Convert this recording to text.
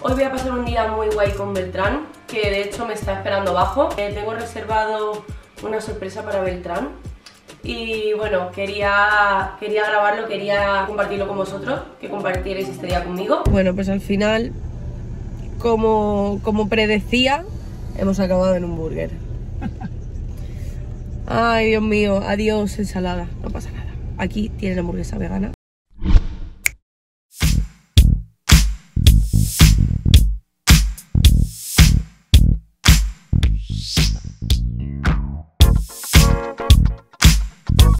Hoy voy a pasar un día muy guay con Beltrán, que de hecho me está esperando abajo. Eh, tengo reservado una sorpresa para Beltrán y bueno, quería, quería grabarlo, quería compartirlo con vosotros, que compartierais este día conmigo. Bueno, pues al final, como, como predecía, hemos acabado en un burger. Ay, Dios mío, adiós ensalada, no pasa nada. Aquí tiene la hamburguesa vegana.